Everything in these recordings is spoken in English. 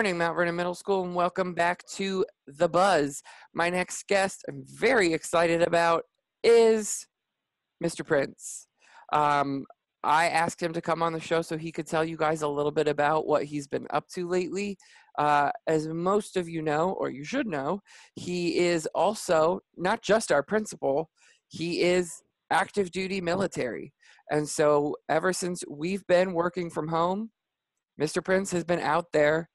Morning, Mount Vernon Middle School, and welcome back to The Buzz. My next guest I'm very excited about is Mr. Prince. Um, I asked him to come on the show so he could tell you guys a little bit about what he's been up to lately. Uh, as most of you know, or you should know, he is also not just our principal, he is active duty military. And so, ever since we've been working from home, Mr. Prince has been out there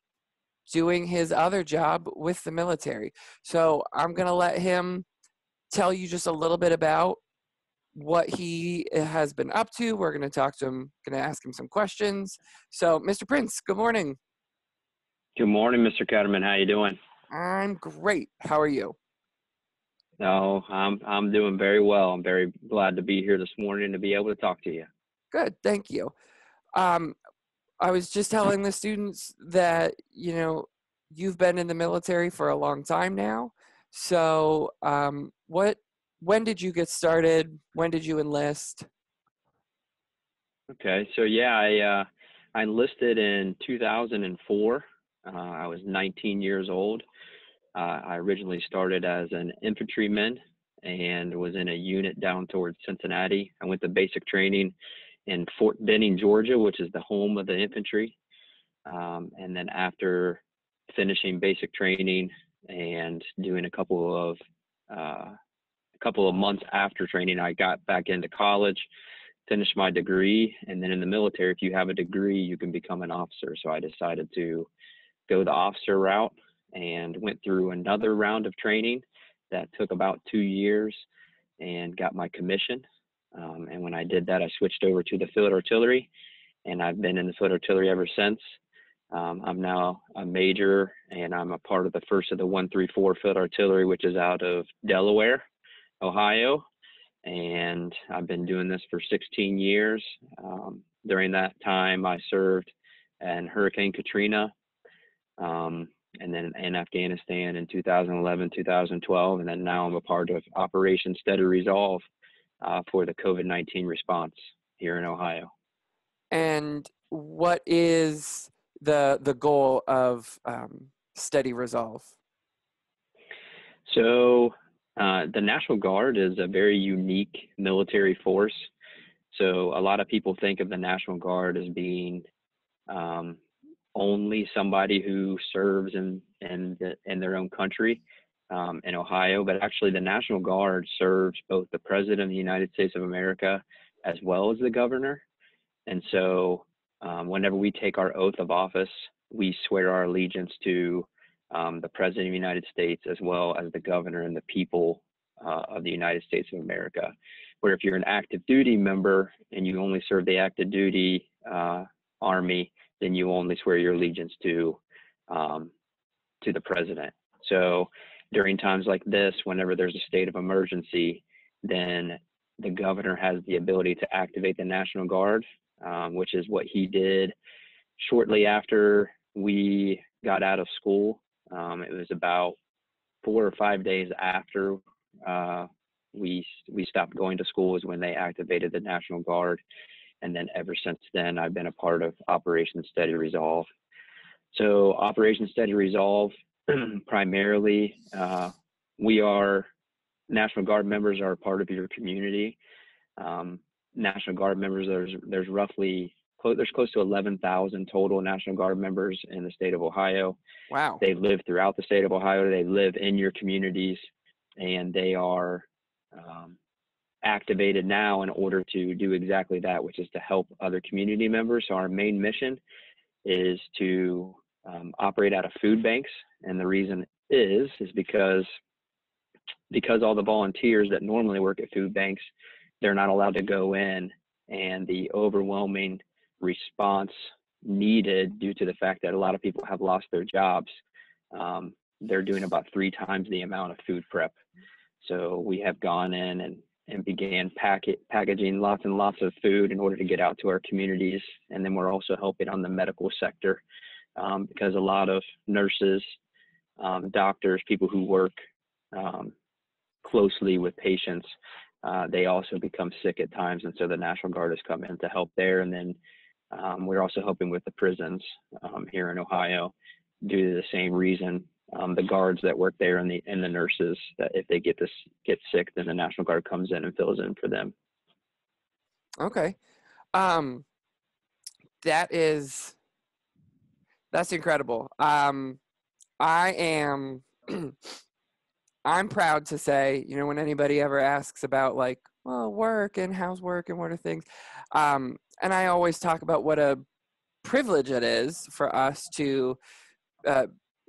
doing his other job with the military. So, I'm going to let him tell you just a little bit about what he has been up to. We're going to talk to him, going to ask him some questions. So, Mr. Prince, good morning. Good morning, Mr. Ketterman. How you doing? I'm great. How are you? No, I'm I'm doing very well. I'm very glad to be here this morning to be able to talk to you. Good, thank you. Um, I was just telling the students that you know you've been in the military for a long time now. So, um, what when did you get started? When did you enlist? Okay, so yeah, I uh, I enlisted in 2004. Uh, I was 19 years old. Uh, I originally started as an infantryman and was in a unit down towards Cincinnati. I went to basic training in Fort Benning, Georgia, which is the home of the infantry. Um, and then after finishing basic training and doing a couple of uh, a couple of months after training, I got back into college, finished my degree, and then in the military, if you have a degree, you can become an officer. So I decided to go the officer route and went through another round of training that took about two years and got my commission. Um, and when I did that, I switched over to the field artillery, and I've been in the field artillery ever since. Um, I'm now a major, and I'm a part of the first of the 134 Field Artillery, which is out of Delaware, Ohio. And I've been doing this for 16 years. Um, during that time, I served in Hurricane Katrina, um, and then in Afghanistan in 2011, 2012, and then now I'm a part of Operation Steady Resolve uh, for the COVID-19 response here in Ohio. And what is the the goal of um, Steady Resolve? So uh, the National Guard is a very unique military force. So a lot of people think of the National Guard as being um, only somebody who serves in in, the, in their own country um, in Ohio, but actually the National Guard serves both the President of the United States of America as well as the governor. And so, um, whenever we take our oath of office, we swear our allegiance to um, the President of the United States as well as the governor and the people uh, of the United States of America. Where if you're an active duty member and you only serve the active duty uh, army, then you only swear your allegiance to um, to the president. So during times like this, whenever there's a state of emergency, then the governor has the ability to activate the National Guard, um, which is what he did shortly after we got out of school. Um, it was about four or five days after uh, we we stopped going to school is when they activated the National Guard, and then ever since then, I've been a part of Operation Steady Resolve. So Operation Steady Resolve, primarily, uh, we are National Guard members are a part of your community. Um, National Guard members, there's there's roughly there's close to 11,000 total National Guard members in the state of Ohio. Wow. They live throughout the state of Ohio. They live in your communities, and they are um, activated now in order to do exactly that, which is to help other community members. So our main mission is to um, operate out of food banks, and the reason is is because because all the volunteers that normally work at food banks, they're not allowed to go in, and the overwhelming response needed due to the fact that a lot of people have lost their jobs. Um, they're doing about three times the amount of food prep. So we have gone in and and began packet, packaging lots and lots of food in order to get out to our communities. And then we're also helping on the medical sector um, because a lot of nurses, um, doctors, people who work um, closely with patients, uh, they also become sick at times. And so the National Guard has come in to help there. And then Um, we're also helping with the prisons um, here in Ohio due to the same reason. Um, the guards that work there and the and the nurses that if they get this get sick, then the National Guard comes in and fills in for them. Okay, that is that's incredible. Um, I am. I'm proud to say, you know, when anybody ever asks about like, well, work and how's work and what are things, um, and I always talk about what a privilege it is for us to uh,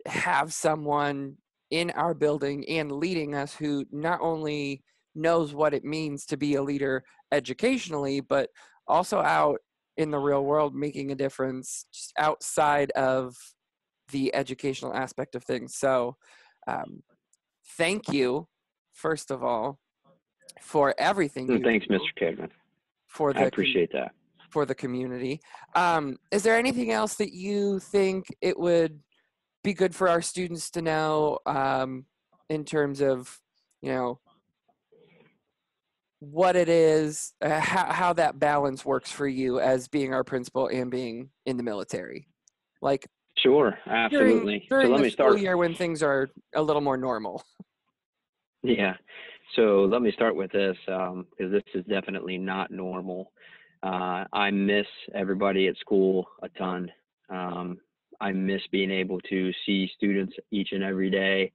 have someone in our building and leading us who not only knows what it means to be a leader educationally, but also out in the real world making a difference just outside of the educational aspect of things. So, um, thank you, first of all, for everything. Mm, thanks, Mr. Ketterman. For the I appreciate that. For the community. Um, is there anything else that you think it would be good for our students to know um, in terms of, you know, what it is, uh, how, how that balance works for you as being our principal and being in the military? Like, Sure, absolutely. During, during so let the me start. year when things are a little more normal. Yeah. So let me start with this because um, this is definitely not normal. Uh, I miss everybody at school a ton. Um, I miss being able to see students each and every day,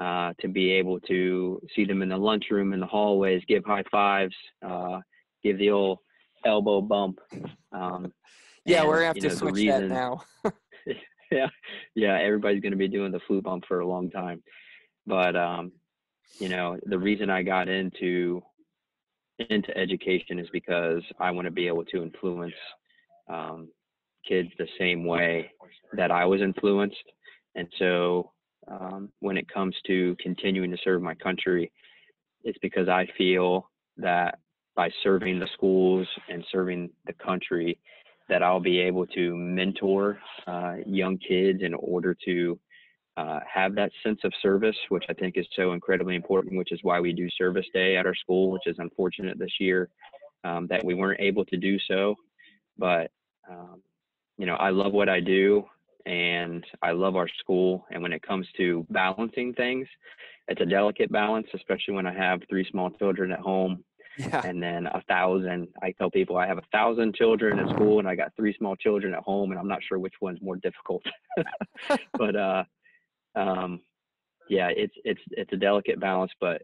uh, to be able to see them in the lunchroom, in the hallways, give high fives, uh, give the old elbow bump. Um, yeah, and, we're gonna have to know, switch reason, that now. yeah, yeah, everybody's gonna be doing the flu bump for a long time. But um, you know, the reason I got into into education is because I want to be able to influence um, kids the same way that I was influenced. And so um, when it comes to continuing to serve my country, it's because I feel that by serving the schools and serving the country, that I'll be able to mentor uh, young kids in order to uh, have that sense of service, which I think is so incredibly important, which is why we do service day at our school, which is unfortunate this year um, that we weren't able to do so. But, um, you know, I love what I do and I love our school. And when it comes to balancing things, it's a delicate balance, especially when I have three small children at home. Yeah. And then a thousand, I tell people I have a thousand children at school and I got three small children at home, and I'm not sure which one's more difficult. but, uh, um, yeah, it's it's it's a delicate balance, but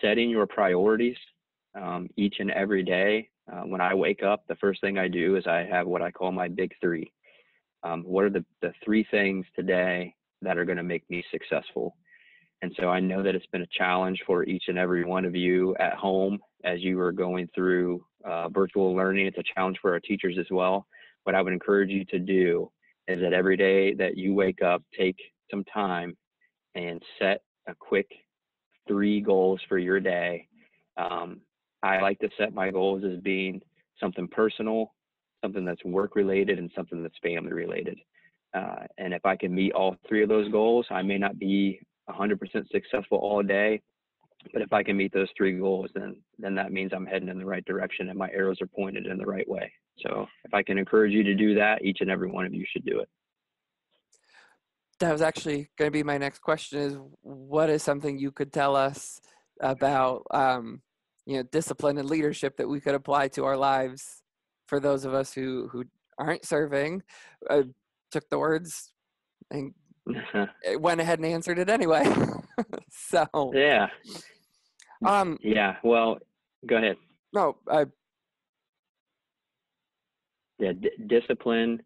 setting your priorities um, each and every day. Uh, when I wake up, the first thing I do is I have what I call my big three. Um, what are the, the three things today that are going to make me successful? And so I know that it's been a challenge for each and every one of you at home as you are going through uh, virtual learning. It's a challenge for our teachers as well. What I would encourage you to do is that every day that you wake up, take some time and set a quick three goals for your day. Um, I like to set my goals as being something personal, something that's work related, and something that's family related. Uh, and if I can meet all three of those goals, I may not be 100% successful all day, but if I can meet those three goals, then then that means I'm heading in the right direction and my arrows are pointed in the right way. So if I can encourage you to do that, each and every one of you should do it that was actually going to be my next question is what is something you could tell us about um, you know discipline and leadership that we could apply to our lives for those of us who who aren't serving uh, took the words and went ahead and answered it anyway so yeah um yeah well go ahead no i yeah d- discipline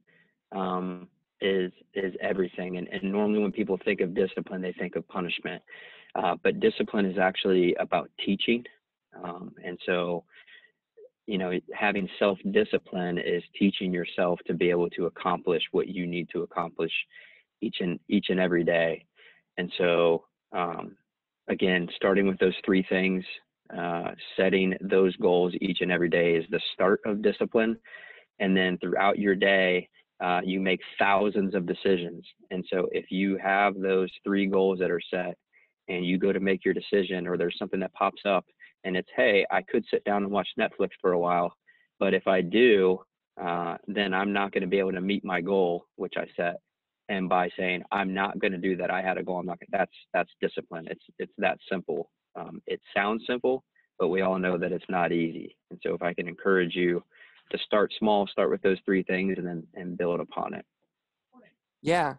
um is is everything. And, and normally when people think of discipline, they think of punishment. Uh, but discipline is actually about teaching. Um, and so, you know, having self discipline is teaching yourself to be able to accomplish what you need to accomplish each and each and every day. And so, um, again, starting with those three things, uh, setting those goals each and every day is the start of discipline. And then throughout your day, uh, you make thousands of decisions. And so if you have those three goals that are set and you go to make your decision or there's something that pops up and it's, hey, I could sit down and watch Netflix for a while, but if I do, uh, then I'm not going to be able to meet my goal, which I set. And by saying I'm not going to do that, I had a goal. I'm not. That's that's discipline. It's it's that simple. Um, it sounds simple, but we all know that it's not easy. And so if I can encourage you to start small, start with those three things, and then and build upon it. Yeah,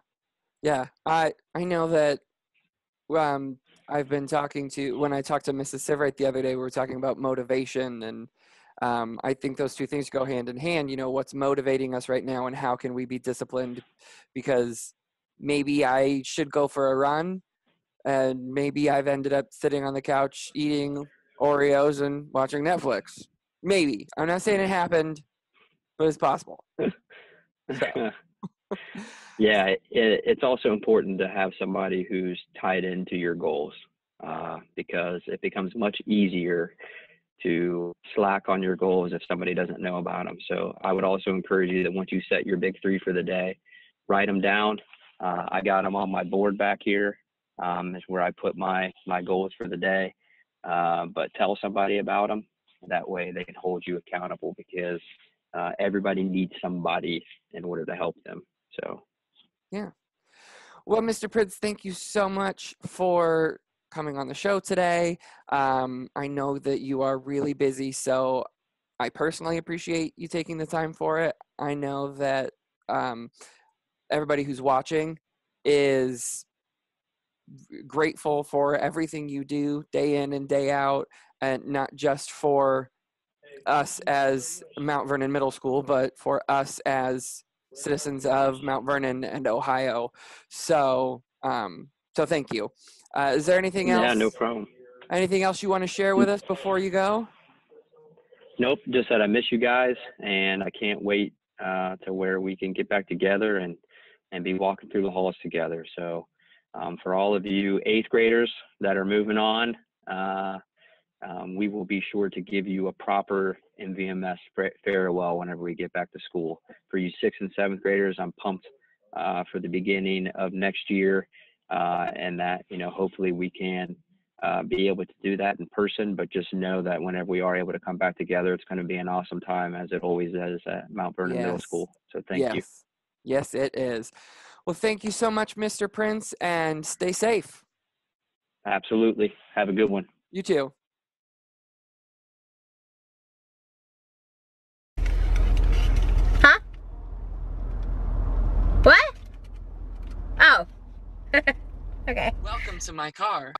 yeah. I I know that. Um, I've been talking to when I talked to Mrs. Sivrite the other day. We were talking about motivation, and um, I think those two things go hand in hand. You know, what's motivating us right now, and how can we be disciplined? Because maybe I should go for a run, and maybe I've ended up sitting on the couch eating Oreos and watching Netflix. Maybe I'm not saying it happened, but it's possible. So. Yeah, it, it's also important to have somebody who's tied into your goals uh, because it becomes much easier to slack on your goals if somebody doesn't know about them. So I would also encourage you that once you set your big three for the day, write them down. Uh, I got them on my board back here. Um, is where I put my my goals for the day. Uh, but tell somebody about them. That way they can hold you accountable because uh, everybody needs somebody in order to help them. So, yeah. Well, Mr. Prince, thank you so much for coming on the show today. Um, I know that you are really busy, so I personally appreciate you taking the time for it. I know that um, everybody who's watching is grateful for everything you do day in and day out, and not just for us as Mount Vernon Middle School, but for us as citizens of Mount Vernon and Ohio. So, um, so thank you. Uh, is there anything else? Yeah, no problem. Anything else you want to share with us before you go? Nope. Just that I miss you guys, and I can't wait uh, to where we can get back together and and be walking through the halls together. So, um, for all of you eighth graders that are moving on, uh, um, we will be sure to give you a proper MVMS farewell whenever we get back to school. For you sixth and seventh graders, I'm pumped uh, for the beginning of next year, uh, and that you know hopefully we can uh, be able to do that in person. But just know that whenever we are able to come back together, it's going to be an awesome time, as it always is at Mount Vernon yes. Middle School. So thank yes. you. Yes, it is. Well, thank you so much, Mr. Prince, and stay safe. Absolutely. Have a good one. You too. okay. Welcome to my car.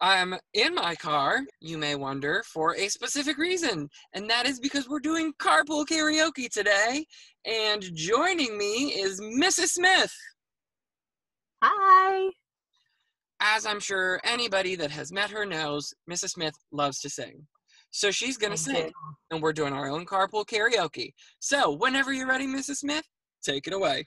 I'm in my car, you may wonder, for a specific reason. And that is because we're doing carpool karaoke today. And joining me is Mrs. Smith. Hi. As I'm sure anybody that has met her knows, Mrs. Smith loves to sing. So she's going to sing. And we're doing our own carpool karaoke. So whenever you're ready, Mrs. Smith, take it away.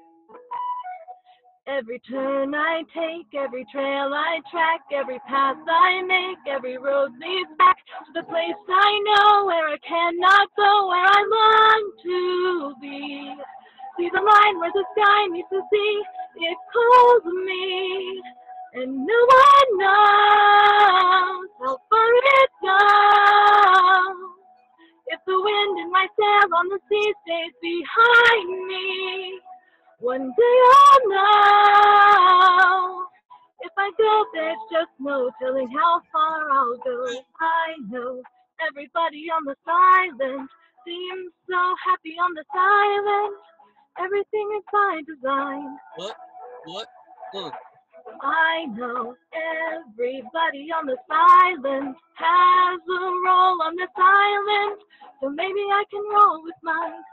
Every turn I take, every trail I track, every path I make, every road leads back to the place I know where I cannot go, where I long to be. See the line where the sky meets the sea, it calls me, and no one knows how far it goes. If the wind in my sail on the sea stays behind me, one day I'll know. If I go, there's just no telling how far I'll go. I know everybody on the island seems so happy on the silent. Everything is by design. What? What? Look. I know everybody on this island has a role on this island, so maybe I can roll with mine.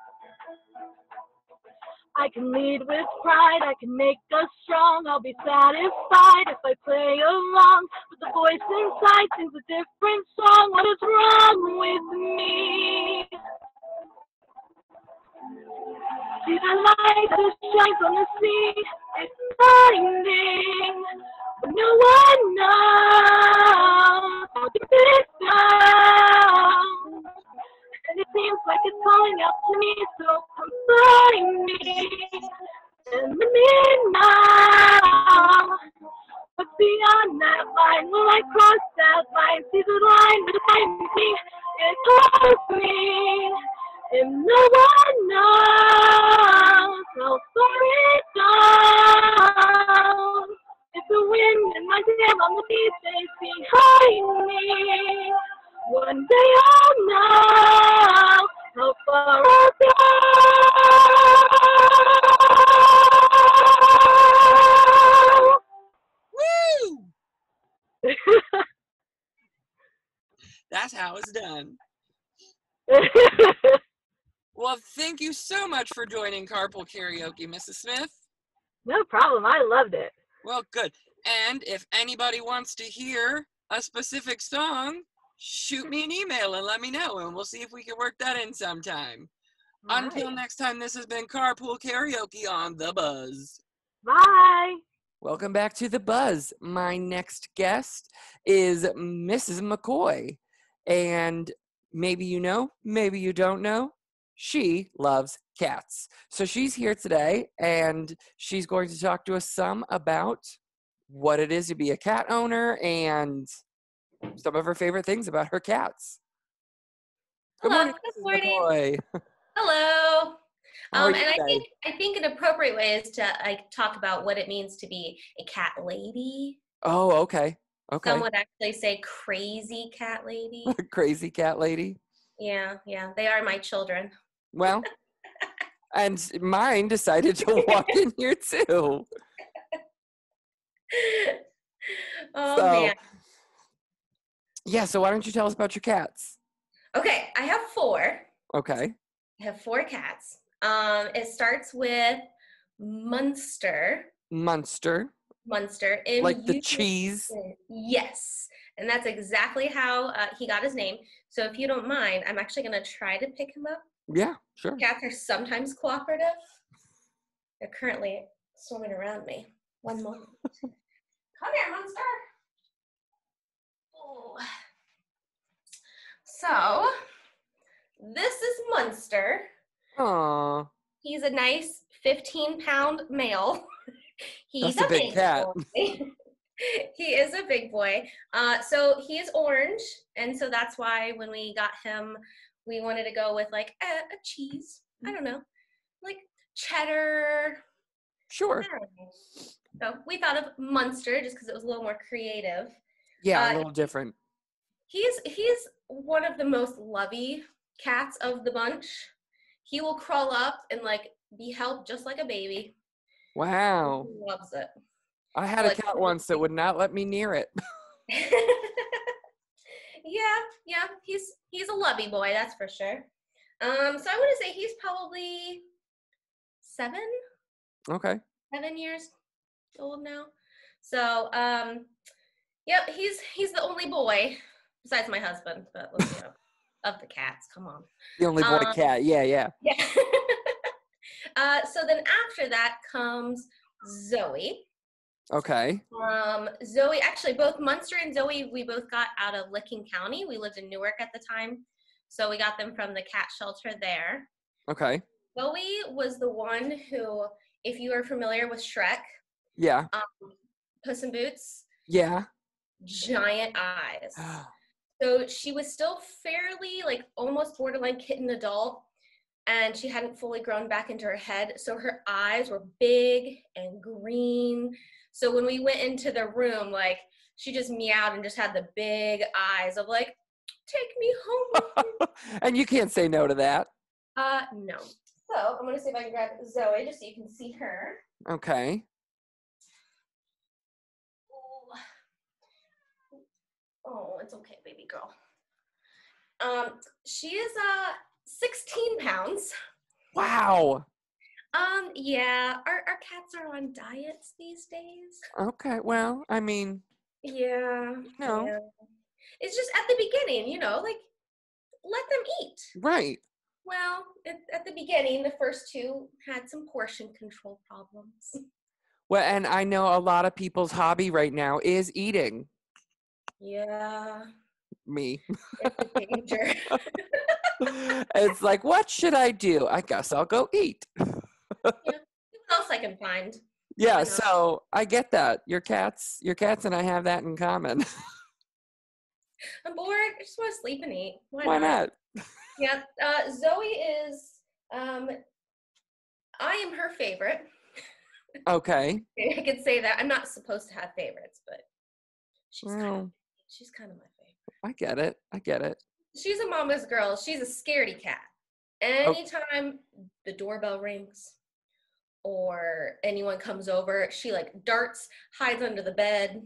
I can lead with pride, I can make us strong. I'll be satisfied if I play along. But the voice inside sings a different song. What is wrong with me? see the light that shines on the sea. It's blinding, but no one knows deep it down. And it seems like it's calling out to me, so come And let me now. What's beyond that line? Will I cross that line? See the line behind me? It calls me. And no one knows how far it goes. If the wind and my tail on the beach stays behind thank you so much for joining Carpool Karaoke, Mrs. Smith. no problem. I loved it. Well, good. And if anybody wants to hear a specific song, shoot me an email and let me know, and we'll see if we can work that in sometime. Until Alright. next time, this has been Carpool Karaoke on The Buzz. Bye. Welcome back to The Buzz. My next guest is Mrs. McCoy. And maybe you know, maybe you don't know, she loves cats. So she's here today and she's going to talk to us some about what it is to be a cat owner and some of her favorite things about her cats. Good Hello, morning, good morning. Hello. Um, and I think I think an appropriate way is to like talk about what it means to be a cat lady. Oh, okay. Okay. Some would actually say crazy cat lady. Crazy cat lady. yeah, yeah, they are my children. Well, and mine decided to walk in here too. oh so, man. yeah. So why don't you tell us about your cats? Okay, I have four. Okay. I have four cats. Um, it starts with Munster. Munster, Munster. like the M-U- cheese. Yes, and that's exactly how uh, he got his name. So if you don't mind, I'm actually gonna try to pick him up. Yeah, sure. Cats are sometimes cooperative. They're currently swimming around me. One moment. Come here, Munster. Oh. So, this is Munster. Aw, He's a nice 15 pound male. He's That's a big cat. he is a big boy. Uh, so he is orange, and so that's why when we got him, we wanted to go with like a, a cheese. I don't know, like cheddar. sure. I don't know. So we thought of Munster just because it was a little more creative. Yeah, a Uh, little different. He's he's one of the most lovey cats of the bunch. He will crawl up and like be helped just like a baby. Wow. He loves it. I had a cat once that would not let me near it. yeah, yeah, he's he's a lovey boy, that's for sure. Um, so I want to say he's probably seven, Okay. seven years old now. So, um, yep, he's he's the only boy besides my husband, but let's know, of the cats. Come on. The only boy Um, cat. Yeah, yeah. Yeah. uh, so then after that comes Zoe. Okay. Um, Zoe, actually, both Munster and Zoe, we both got out of Licking County. We lived in Newark at the time, so we got them from the cat shelter there. Okay. Zoe was the one who, if you are familiar with Shrek, Yeah. um, Puss in Boots, Yeah. giant eyes. So she was still fairly, like, almost borderline kitten adult, and she hadn't fully grown back into her head. So her eyes were big and green. So when we went into the room, like, she just meowed and just had the big eyes of, like, take me home. and you can't say no to that. uh, no. So I'm gonna see if I can grab Zoe just so you can see her. Okay. Oh, oh it's okay, baby girl. Um, she is uh 16 pounds. Wow. Um, yeah, our, our cats are on diets these days. Okay. Well, I mean, Yeah. No. yeah. It's just at the beginning, you know, like let them eat. right. Well, at, at the beginning, the first two had some portion control problems. Well, and I know a lot of people's hobby right now is eating. Yeah, Me. it's a danger. it's like, what should I do? I guess I'll go eat. What else I can find? Yeah, know. so I get that. Your cats, your cats and I have that in common. I'm bored. I just want to sleep and eat. Why, Why not? Yeah, uh, Zoe is. Um, I am her favorite. Okay. I could say that. I'm not supposed to have favorites, but she's kind of, she's kind of my favorite. I get it. I get it. She's a mama's girl. She's a scaredy cat. Oh. Anytime the doorbell rings or anyone comes over, she like darts, hides under the bed.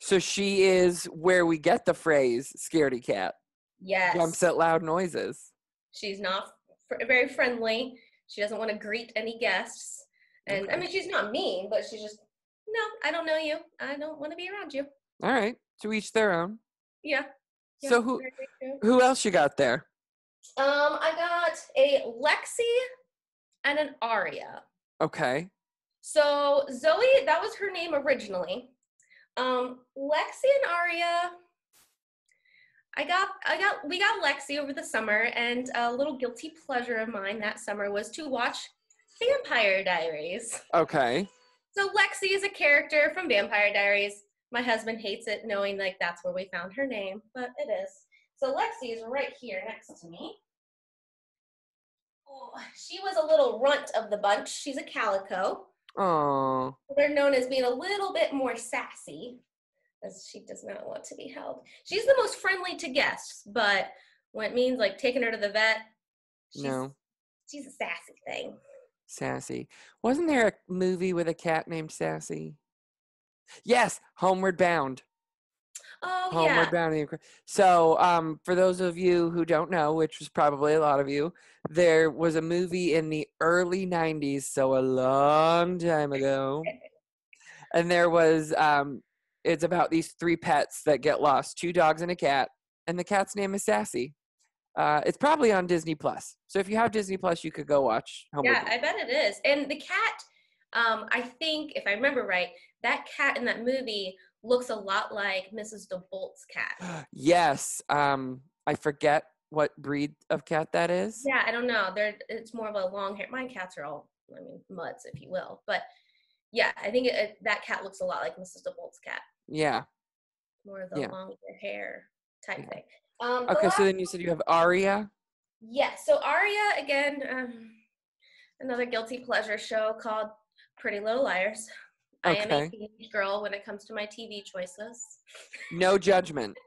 So she is where we get the phrase "scaredy cat." Yes. Jumps at loud noises. She's not fr- very friendly. She doesn't want to greet any guests. And I mean, she's not mean, but she's just, no, I don't know you. I don't want to be around you. All right. To each their own. Yeah. yeah, So who who else you got there? Um, I got a Lexi and an Aria. Okay. So Zoe, that was her name originally. Um, Lexi and Aria. I got, I got, we got Lexi over the summer, and a little guilty pleasure of mine that summer was to watch Vampire Diaries. Okay. So Lexi is a character from Vampire Diaries. My husband hates it, knowing like that's where we found her name, but it is. So Lexi is right here next to me. She was a little runt of the bunch. She's a calico. Oh. They're known as being a little bit more sassy, as she does not want to be held. She's the most friendly to guests, but when it means like taking her to the vet, she's, No. she's a sassy thing. Sassy. Wasn't there a movie with a cat named Sassy? Yes, Homeward Bound. Oh Homeward yeah, Bound. and So, um, for those of you who don't know, which was probably a lot of you, there was a movie in the early '90s, so a long time ago, and there was um, it's about these three pets that get lost: two dogs and a cat, and the cat's name is Sassy. Uh, it's probably on Disney Plus. So if you have Disney Plus, you could go watch Homeward yeah, Bound. I bet it is. And the cat, um, I think if I remember right, that cat in that movie looks a lot like Mrs. DeBolt's cat. yes. Um, I forget what breed of cat that is. Yeah, I don't know. They're it's more of a long hair. My cats are all, I mean, mutts, if you will. But yeah, I think it, it- that cat looks a lot like Mrs. DeBolt's cat. Yeah. More of the Yeah. longer hair type Yeah. thing. Um, Okay, so then you said you have Aria. yeah. So Aria again, um, another guilty pleasure show called Pretty Little Liars. I am a Okay. teenage girl when it comes to my TV choices. No judgment.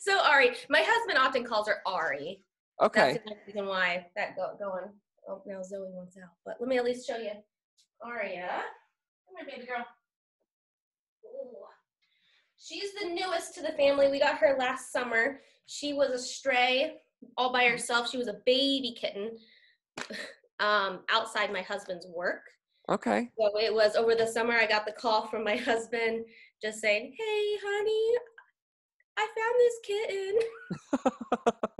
So Ari, my husband often calls her Ari. Okay. That's the reason why that go going. Oh, now Zoe wants out. But let me at least show you Aria. Come here, baby girl. Ooh. She's the newest to the family. We got her last summer. She was a stray all by herself. She was a baby kitten um, outside my husband's work. Okay. So it was over the summer. I got the call from my husband just saying, "Hey, honey, I found this kitten."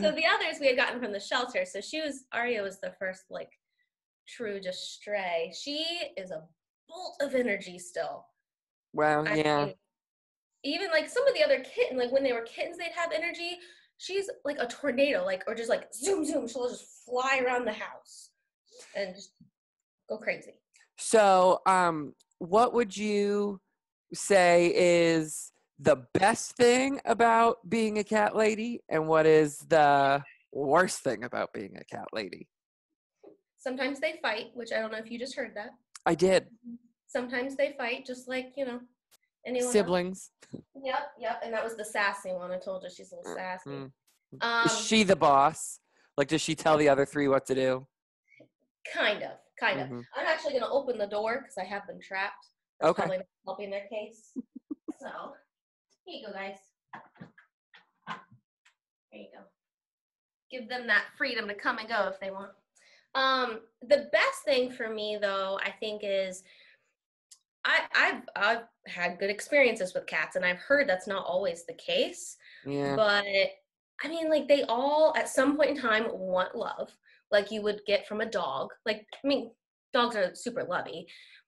So the others we had gotten from the shelter. So she was Aria was the first like true just stray. She is a bolt of energy still. well, I yeah. mean, even like some of the other kitten, like when they were kittens, they'd have energy. She's like a tornado, like or just like zoom zoom. She'll just fly around the house and just go crazy. So, um, what would you say is the best thing about being a cat lady, and what is the worst thing about being a cat lady? Sometimes they fight, which I don't know if you just heard that. I did. Sometimes they fight, just like you know anyone. else. Siblings. Yep, yep. And that was the sassy one. I told you she's a little sassy. Mm. Um, Is she the boss? Like, does she tell the other three what to do? kind of, kind of. Mhm. I'm actually gonna open the door because I have them trapped. That's Okay. Probably not helping their case. so here you go, guys. There you go. Give them that freedom to come and go if they want. Um, the best thing for me, though, I think is I, I've I've had good experiences with cats, and I've heard that's not always the case. Yeah. But I mean, like they all at some point in time want love, like you would get from a dog. Like, I mean, dogs are super lovey,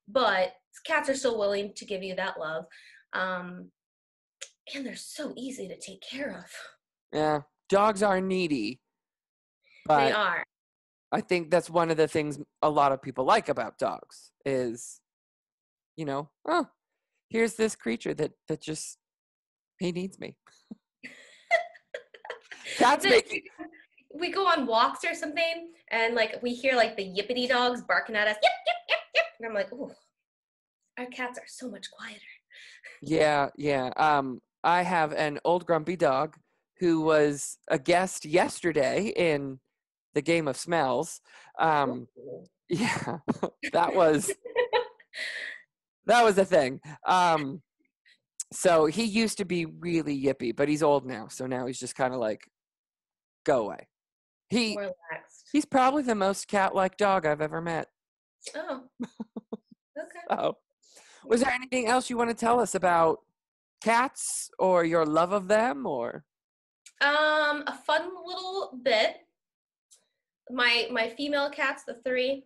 but cats are still willing to give you that love. Um, and they're so easy to take care of. Yeah, dogs are needy, they are. I think that's one of the things a lot of people like about dogs is, you know, oh, here's this creature that that just he needs me. Cats make we go on walks or something, and like we hear like the yippity dogs barking at us, yip yip yip yip, and I'm like, ooh, our cats are so much quieter. Yeah, yeah. Um, I have an old grumpy dog who was a guest yesterday in the Game of Smells. Um, yeah, that was that was a thing. Um, so he used to be really yippy, but he's old now, so now he's just kind of like, go away. He relaxed. he's probably the most cat-like dog I've ever met. Oh, okay. Oh, was there anything else you want to tell us about cats or your love of them or? Um, a fun little bit. My my female cats, the three,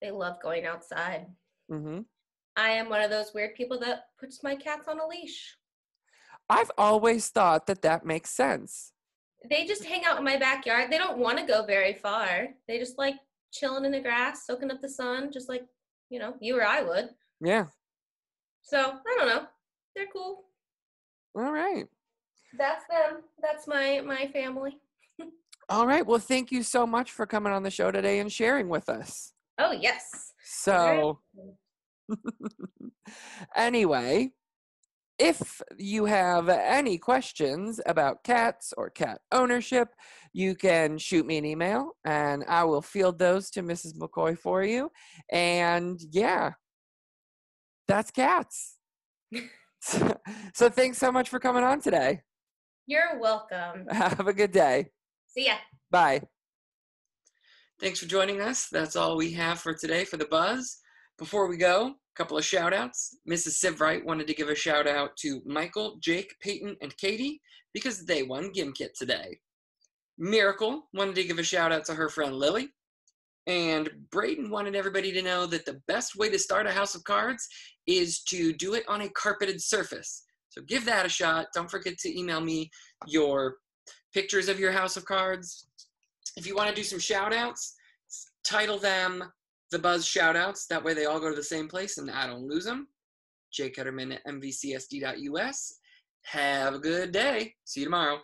they love going outside. mm-hmm. I am one of those weird people that puts my cats on a leash. I've always thought that that makes sense. They just hang out in my backyard. They don't want to go very far. They just like chilling in the grass, soaking up the sun, just like you know you or I would. Yeah. So I don't know. They're cool. All right. That's them. That's my my family. All right. Well, thank you so much for coming on the show today and sharing with us. Oh yes. So, anyway, if you have any questions about cats or cat ownership, you can shoot me an email and I will field those to Mrs. McCoy for you. And yeah, that's cats. so, so thanks so much for coming on today. You're welcome. Have a good day. See ya. Bye. Thanks for joining us. That's all we have for today for the buzz. Before we go, a couple of shout outs. Mrs. Sivright wanted to give a shout out to Michael, Jake, Peyton, and Katie because they won Gimkit today. Miracle wanted to give a shout out to her friend Lily. And Braden wanted everybody to know that the best way to start a house of cards is to do it on a carpeted surface. So give that a shot. Don't forget to email me your pictures of your house of cards. If you want to do some shout outs, title them the Buzz shout outs. That way they all go to the same place and I don't lose them. Jay Ketterman at mvcsd.us. Have a good day. See you tomorrow.